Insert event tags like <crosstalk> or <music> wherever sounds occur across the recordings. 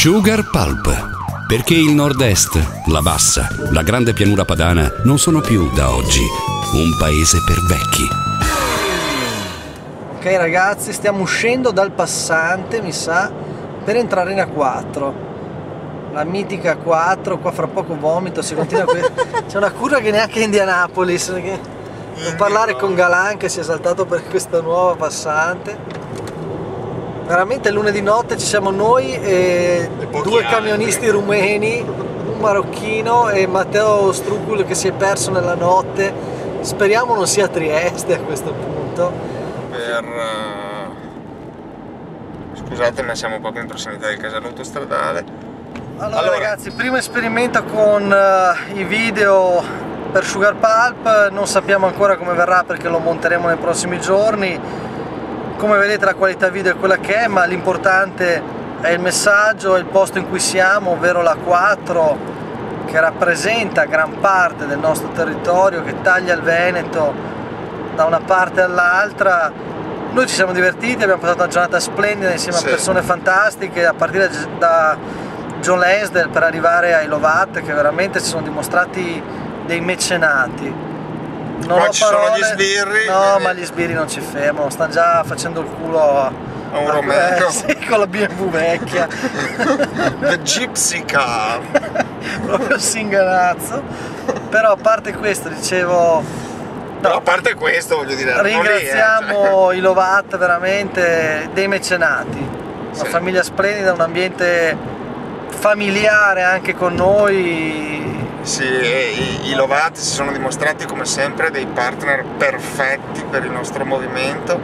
Sugar Pulp. Perché il nord-est, la bassa, la grande pianura padana non sono più da oggi un paese per vecchi. Ok ragazzi, stiamo uscendo dal passante, mi sa, per entrare in A4. La mitica A4, qua fra poco vomito, si continua qui. <laughs> C'è una curva che neanche Indianapolis. Devo parlare con Galan che si è saltato per questa nuova passante veramente lunedì notte ci siamo noi e, e due camionisti sì. rumeni, un marocchino e Matteo Strucul che si è perso nella notte. Speriamo non sia Trieste a questo punto. Per... Uh... Scusate ma siamo proprio in prossimità del casello autostradale. Allora, allora, ragazzi, primo esperimento con uh, i video per Sugar Pulp, non sappiamo ancora come verrà perché lo monteremo nei prossimi giorni come vedete la qualità video è quella che è ma l'importante è il messaggio e il posto in cui siamo ovvero la 4 che rappresenta gran parte del nostro territorio che taglia il Veneto da una parte all'altra noi ci siamo divertiti abbiamo passato una giornata splendida insieme sì. a persone fantastiche a partire da John Lansdale per arrivare ai Lovat che veramente si sono dimostrati dei mecenati non Qua ci parole. sono gli sbirri. No, quindi... ma gli sbirri non ci fermano, stanno già facendo il culo a, a un Romeo. Eh, <laughs> sì, con la BMW vecchia. <laughs> The Gypsy Car. <laughs> Proprio singanazzo. Però a parte questo, dicevo... No, a parte questo, voglio dire, ringraziamo lì, eh. i Lovat veramente dei mecenati. Una sì. famiglia splendida, un ambiente familiare anche con noi sì, i, i Lovati si sono dimostrati come sempre dei partner perfetti per il nostro movimento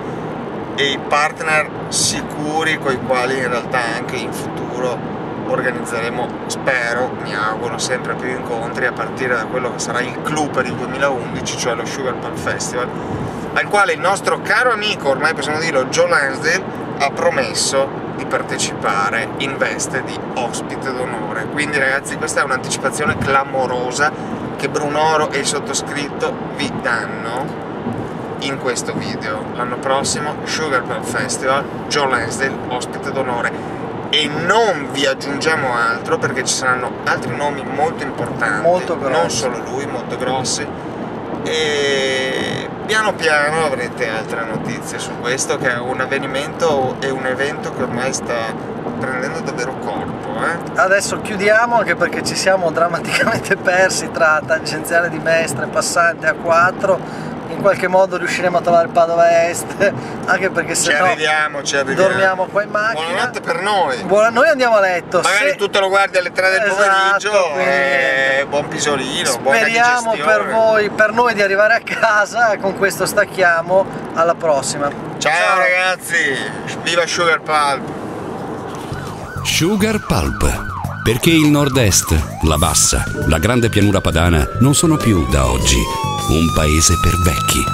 e i partner sicuri con i quali in realtà anche in futuro organizzeremo, spero, mi auguro, sempre più incontri a partire da quello che sarà il clou per il 2011, cioè lo Sugar Pulp Festival, al quale il nostro caro amico, ormai possiamo dirlo, Joe Lansdale, ha promesso di partecipare in veste di ospite d'onore. Quindi ragazzi questa è un'anticipazione clamorosa che Brunoro e il sottoscritto vi danno in questo video. L'anno prossimo Sugar Pearl Festival, Joe Lansdale ospite d'onore. E non vi aggiungiamo altro perché ci saranno altri nomi molto importanti, molto non solo lui, molto grossi. E piano piano avrete altre notizie su questo che è un avvenimento e un evento che ormai sta prendendo davvero corpo. Eh? Adesso chiudiamo anche perché ci siamo drammaticamente <laughs> persi tra tangenziale di Mestre, passante a 4 in qualche modo riusciremo a trovare Padova Est <laughs> anche perché se ci no arriviamo, ci arriviamo. dormiamo qua in macchina. Buonanotte per noi. Buona, noi andiamo a letto magari se... tu te lo guardi alle 3 del esatto, pomeriggio quindi... eh, buon pisolino speriamo per voi per noi di arrivare a casa con questo stacchiamo alla prossima. Ciao, ciao. ragazzi viva Sugar Pulp. Sugar Pulp perché il nord-est, la bassa, la grande pianura padana non sono più da oggi un paese per vecchi.